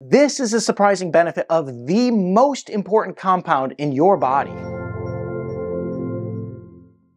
This is a surprising benefit of the most important compound in your body.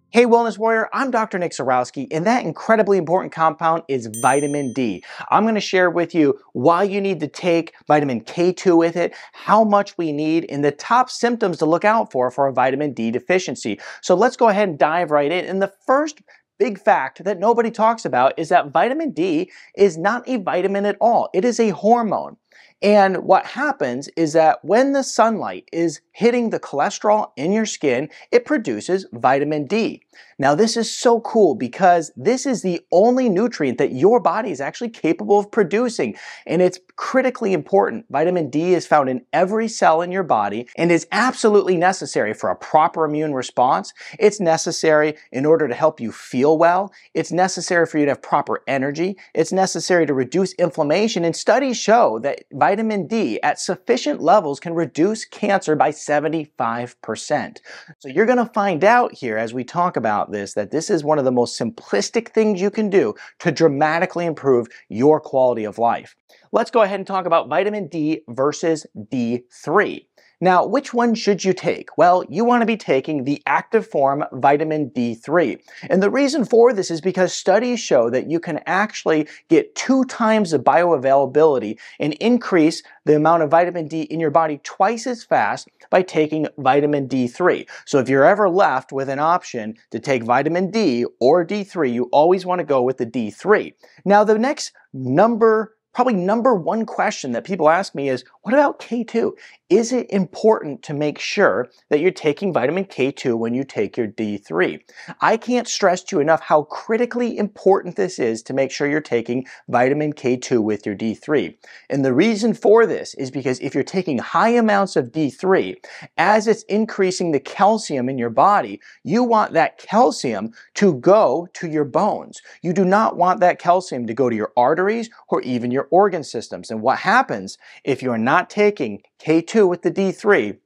Hey Wellness Warrior, I'm Dr. Nick Zyrowski, and that incredibly important compound is vitamin D. I'm going to share with you why you need to take vitamin K2 with it, how much we need, and the top symptoms to look out for for a vitamin D deficiency. So let's go ahead and dive right in. And the first big fact that nobody talks about is that vitamin D is not a vitamin at all. It is a hormone. And what happens is that when the sunlight is hitting the cholesterol in your skin, it produces vitamin D. Now this is so cool because this is the only nutrient that your body is actually capable of producing and it's critically important. Vitamin D is found in every cell in your body and is absolutely necessary for a proper immune response. It's necessary in order to help you feel well. It's necessary for you to have proper energy. It's necessary to reduce inflammation and studies show that vitamin D at sufficient levels can reduce cancer by 75%. So you're going to find out here as we talk about this that this is one of the most simplistic things you can do to dramatically improve your quality of life. Let's go ahead and talk about vitamin D versus D3. Now, which one should you take? Well, you want to be taking the active form vitamin D3. And the reason for this is because studies show that you can actually get two times the bioavailability and increase the amount of vitamin D in your body twice as fast by taking vitamin D3. So if you're ever left with an option to take vitamin D or D3, you always want to go with the D3. Now, the next number probably number one question that people ask me is, what about K2? Is it important to make sure that you're taking vitamin K2 when you take your D3? I can't stress to you enough how critically important this is to make sure you're taking vitamin K2 with your D3. And the reason for this is because if you're taking high amounts of D3, as it's increasing the calcium in your body, you want that calcium to go to your bones. You do not want that calcium to go to your arteries or even your organ systems. And what happens if you're not taking K2 with the D3,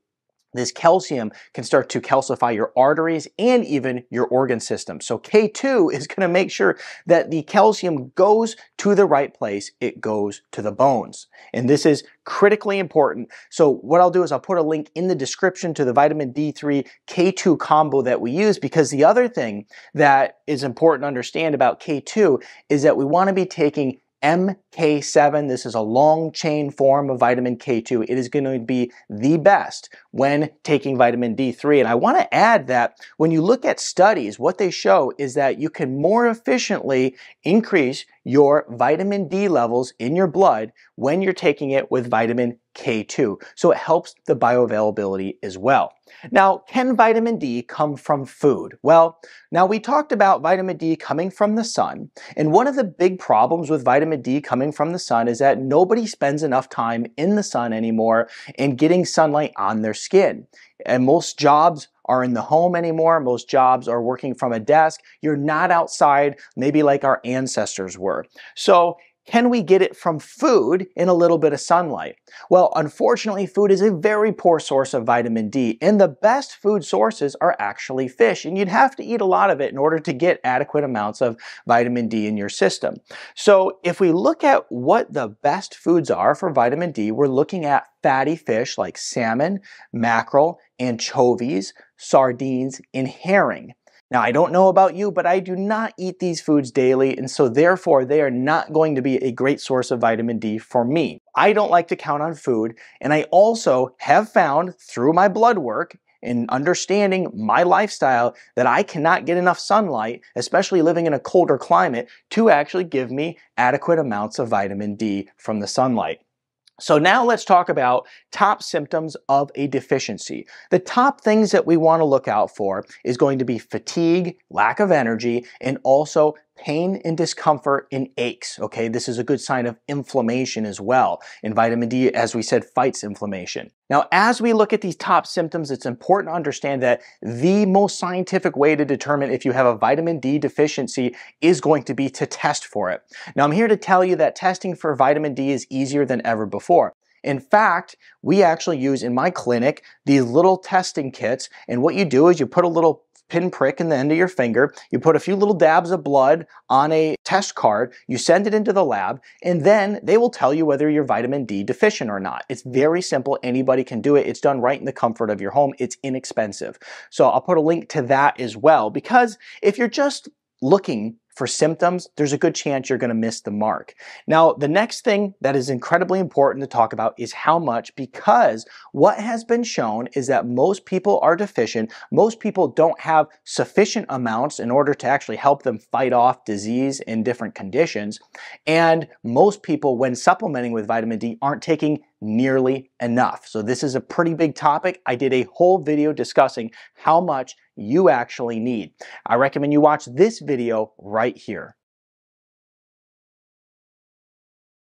this calcium can start to calcify your arteries and even your organ system. So K2 is going to make sure that the calcium goes to the right place. It goes to the bones. And this is critically important. So what I'll do is I'll put a link in the description to the vitamin D3 K2 combo that we use because the other thing that is important to understand about K2 is that we want to be taking MK7. This is a long chain form of vitamin K2. It is going to be the best when taking vitamin D3. And I want to add that when you look at studies, what they show is that you can more efficiently increase your vitamin D levels in your blood when you're taking it with vitamin K2. So it helps the bioavailability as well. Now, can vitamin D come from food? Well, now we talked about vitamin D coming from the sun, and one of the big problems with vitamin D coming from the sun is that nobody spends enough time in the sun anymore and getting sunlight on their skin. And most jobs are in the home anymore. Most jobs are working from a desk. You're not outside, maybe like our ancestors were. So can we get it from food in a little bit of sunlight? Well, unfortunately, food is a very poor source of vitamin D, and the best food sources are actually fish, and you'd have to eat a lot of it in order to get adequate amounts of vitamin D in your system. So if we look at what the best foods are for vitamin D, we're looking at fatty fish like salmon, mackerel, anchovies, sardines, and herring. Now, I don't know about you, but I do not eat these foods daily, and so therefore they are not going to be a great source of vitamin D for me. I don't like to count on food, and I also have found through my blood work and understanding my lifestyle that I cannot get enough sunlight, especially living in a colder climate, to actually give me adequate amounts of vitamin D from the sunlight. So now let's talk about top symptoms of a deficiency. The top things that we want to look out for is going to be fatigue, lack of energy, and also pain and discomfort and aches. Okay, this is a good sign of inflammation as well. And vitamin D, as we said, fights inflammation. Now, as we look at these top symptoms, it's important to understand that the most scientific way to determine if you have a vitamin D deficiency is going to be to test for it. Now, I'm here to tell you that testing for vitamin D is easier than ever before. In fact, we actually use in my clinic these little testing kits, and what you do is you put a little pinprick in the end of your finger, you put a few little dabs of blood on a test card, you send it into the lab, and then they will tell you whether you're vitamin D deficient or not. It's very simple. Anybody can do it. It's done right in the comfort of your home. It's inexpensive. So I'll put a link to that as well because if you're just looking for symptoms, there's a good chance you're going to miss the mark. Now, the next thing that is incredibly important to talk about is how much, because what has been shown is that most people are deficient. Most people don't have sufficient amounts in order to actually help them fight off disease in different conditions. And most people, when supplementing with vitamin D, aren't taking nearly enough. So this is a pretty big topic. I did a whole video discussing how much you actually need. I recommend you watch this video right here.